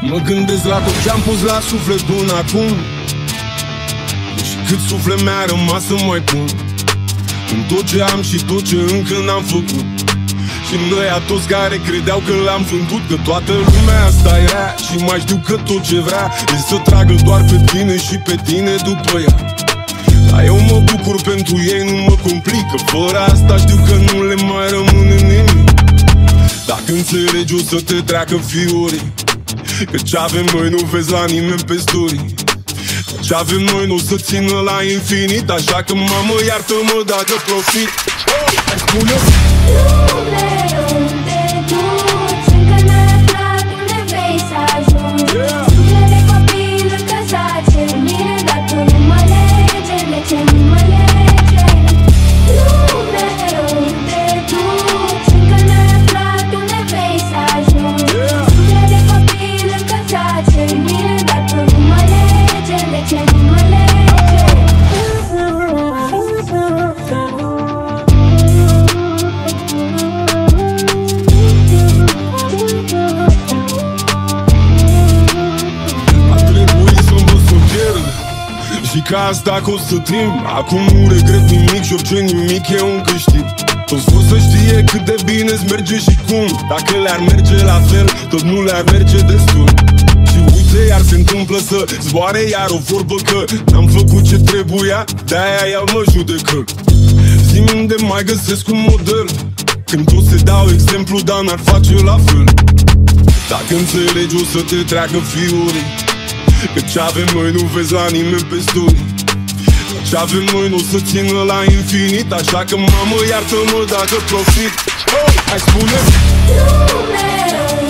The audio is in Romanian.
Mă gândesc la tot ce-am pus la suflet până acum. Și cât suflet mi-a rămas să mai pun. În tot ce am și tot ce încă n-am făcut. Și noi a toți care credeau că l-am vândut Că toată lumea asta era. Și mai știu că tot ce vrea E să tragă doar pe tine și pe tine după ea. Dar eu mă bucur pentru ei, nu mă complică. Fără asta știu că nu le mai rămâne nimic Dacă înțelegi o să te treacă fiorii Că ce avem noi nu vezi la nimeni pe story ce avem noi nu o să țină la infinit. Așa că mamă iartă-mă dacă profit. Hai spune Și ca asta costă timp Acum nu regret nimic și orice nimic e un câștig. Toți vor să știe cât de bine îți merge și cum. Dacă le-ar merge la fel, tot nu le-ar merge destul. Și uite, iar se întâmplă să zboare iar o vorbă că N-am făcut ce trebuia, de-aia el mă judecă. Zi unde mai găsesc un model. Când toți se dau exemplu, dar n-ar face la fel. Dacă înțelegi o să te treacă fiorii Că ce avem noi nu vezi la nimeni pe story Ce avem noi nu o să țină la infinit Așa că mamă iartă-mă dacă profit. Oh, Hai spune Lume